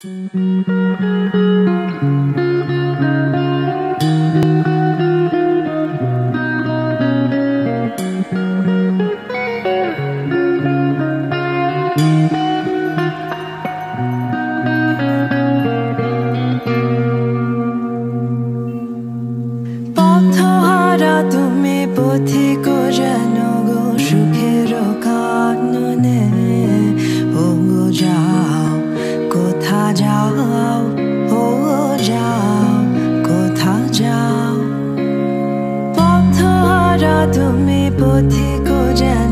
পথহারা তুমি পথিক तुम्हें पोथी को जान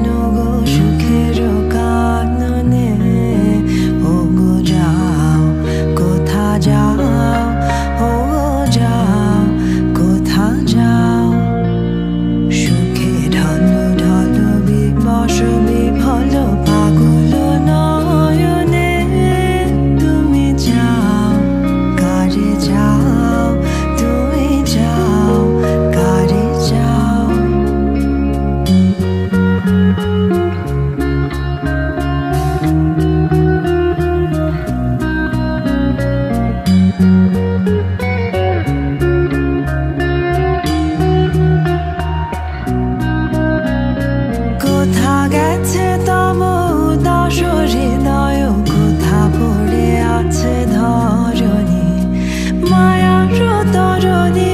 ছায়া তরণী